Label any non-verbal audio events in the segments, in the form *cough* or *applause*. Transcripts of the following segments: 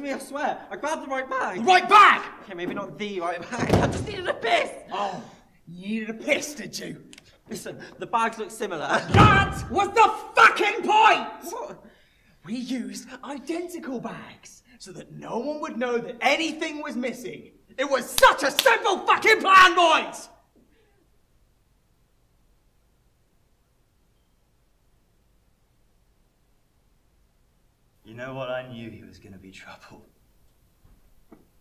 wasn't me, I swear. I grabbed the right bag. The Right bag! Okay, maybe not the right bag. *laughs* I just needed a piss. Oh, you needed a piss, did you? Listen, the bags look similar. That was the fucking point! What? We used identical bags so that no one would know that anything was missing. It was such a simple fucking plan, boys! You know what? I knew he was going to be trouble.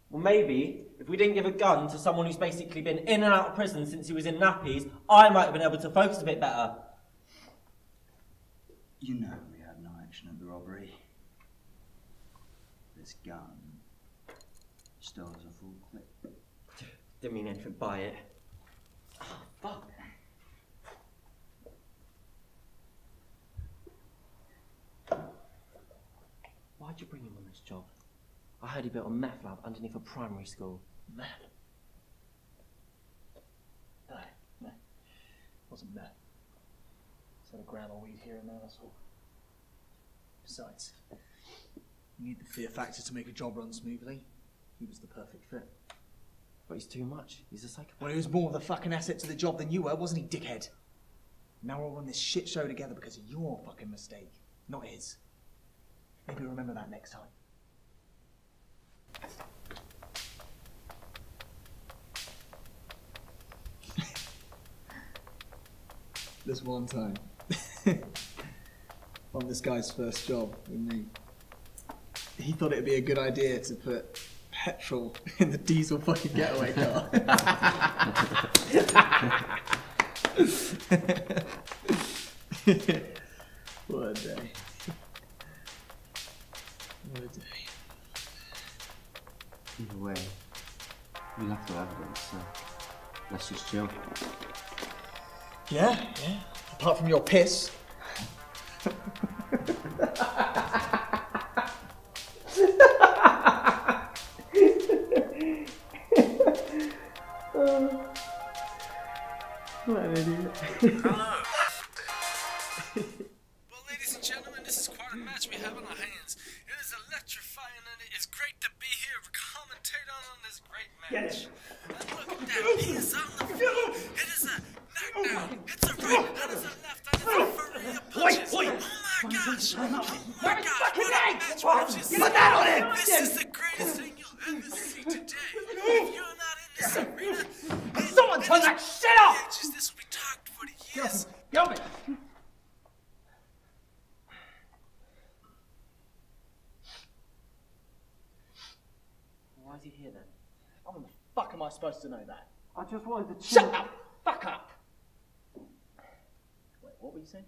Well, maybe if we didn't give a gun to someone who's basically been in and out of prison since he was in nappies, I might have been able to focus a bit better. You know we had no action at the robbery. This gun still has a full clip. Didn't mean anything by it. Why'd you bring him on this job? I heard he built a meth lab underneath a primary school. Meth? No, no. wasn't meth. Just had a gram of weed here and there, that's all. Besides, you need the fear factor to make a job run smoothly. He was the perfect fit. But he's too much. He's a psychopath. Well, he was more of a fucking asset to the job than you were, wasn't he, dickhead? Now we're all on this shit show together because of your fucking mistake, not his. Maybe remember that next time. *laughs* this one time. *laughs* on this guy's first job with me. He thought it'd be a good idea to put petrol *laughs* in the diesel fucking getaway car. Let's just chill. Yeah, yeah. Apart from your piss. what an idiot. Hello. well, ladies and gentlemen, this is quite a match we have on our hands. It is electrifying and it is great to be here to commentate on this great match. And look at that. He is on the floor. It is a knockdown. It's a right. That is a left. That is a flurry of punches. Wait, wait. My gosh. My Where is gosh. fucking What a egg? match What? we Put that on him. This is the greatest thing you'll ever see today. If you're not in this arena, Someone turn that shit off! just this will be talked for years. Get off! Why is he here then? How the fuck am I supposed to know that? I just wanted to Shut up! Fuck up! Wait, what were you saying?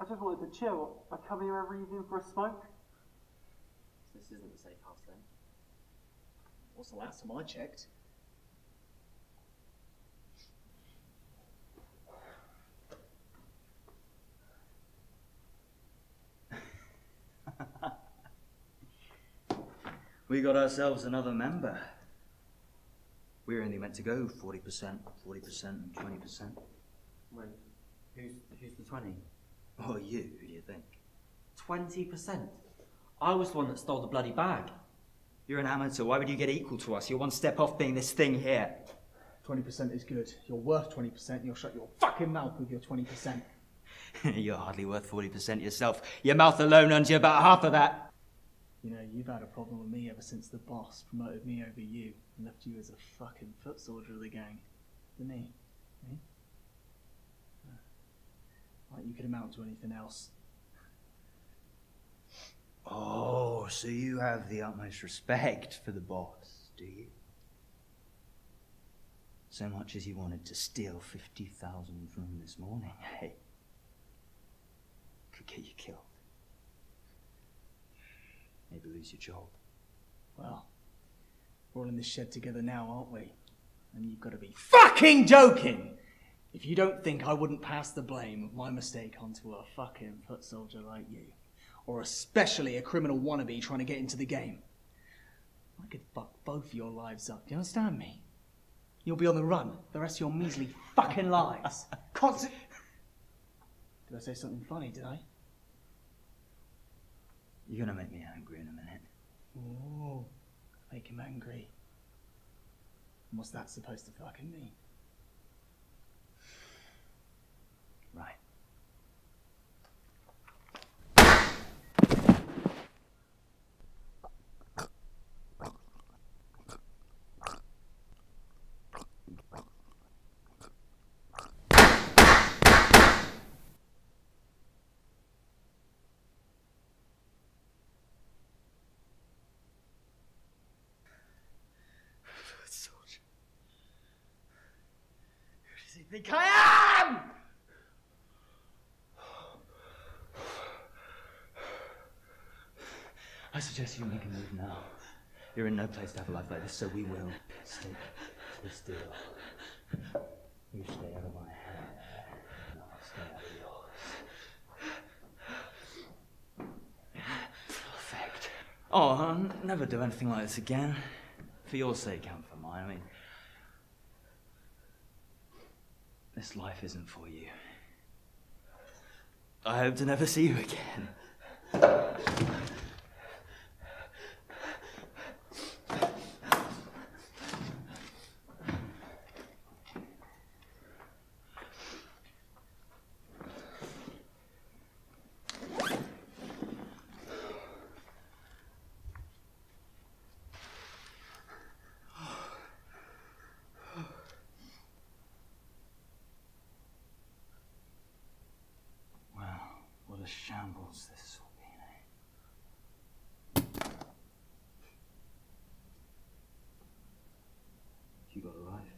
I just wanted to chill. I come here every evening for a smoke. This isn't the safe house then. What's the last time I checked? *laughs* We got ourselves another member. We were only meant to go 40%, 40%, and 20%. Wait, who's, who's the 20? Oh, you, who do you think? 20%? I was the one that stole the bloody bag. You're an amateur. Why would you get equal to us? You're one step off being this thing here. 20% is good. You're worth 20%. You'll shut your fucking mouth with your 20%. *laughs* You're hardly worth 40% yourself. Your mouth alone earns you about half of that. You know, you've had a problem with me ever since the boss promoted me over you and left you as a fucking foot soldier of the gang. Didn't he? Eh? Like you could amount to anything else. Oh, so you have the utmost respect for the boss, do you? So much as you wanted to steal 50,000 from him this morning, *laughs* hey? Could get you killed. Maybe lose your job. Well, we're all in this shed together now, aren't we? And you've got to be fucking joking if you don't think I wouldn't pass the blame of my mistake onto a fucking foot soldier like you. Or especially a criminal wannabe trying to get into the game. I could fuck both your lives up. Do you understand me? You'll be on the run the rest of your measly fucking lives. *laughs* Constant. Did I say something funny, did I? You're gonna make me angry in a minute. Ooh, make him angry. And what's that supposed to fucking mean? Right. Soldier. Who does he think I am? I suggest you make a move now. You're in no place to have a life like this, so we will stick to this deal. You stay out of my hair, and I'll stay out of yours. Perfect. Oh, I'll never do anything like this again. For your sake and for mine. I mean, this life isn't for you. I hope to never see you again. Well, what a shambles this all been, eh? You got a life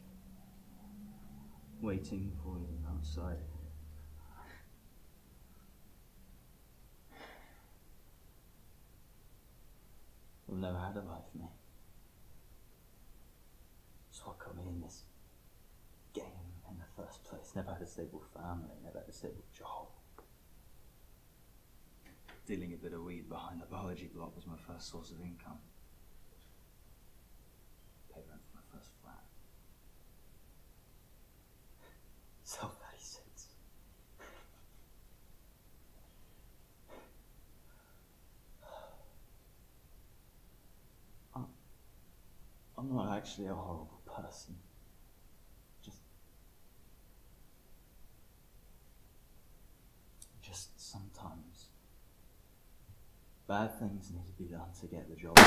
waiting for you outside. I've never had a life, mate. That's what got me in this game in the first place. Never had a stable family, never had a stable job. Dealing a bit of weed behind the biology block was my first source of income. Paid rent for my first flat. *laughs* Sell 36. *sighs* I'm, I'm not actually a horrible person. Just sometimes bad things need to be done to get the job. done.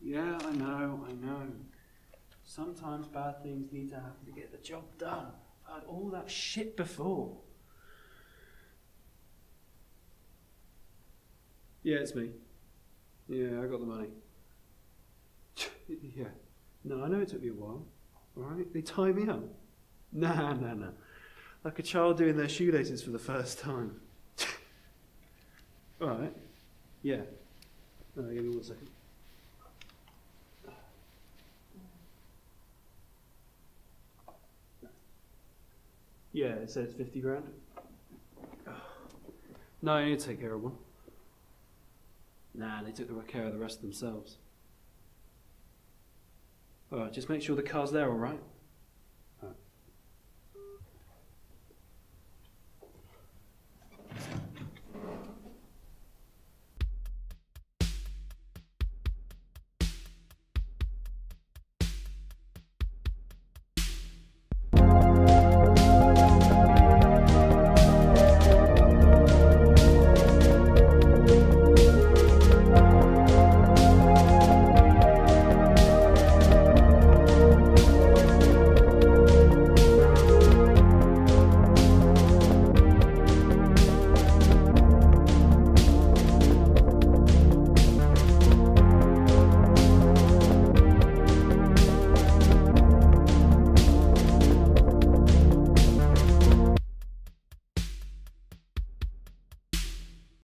Yeah, I know, I know. Sometimes bad things need to happen to get the job done. I've had all that shit before. Yeah, it's me. Yeah, I got the money. *laughs* yeah. No, I know it took me a while. Alright? They tie me up. Nah, nah, nah. Like a child doing their shoelaces for the first time. *laughs* Alright. Yeah. Uh, give me one second. Yeah, it says 50 grand. *sighs* No, I need to take care of one. Nah, they took care of the rest themselves. Alright, just make sure the car's there, alright?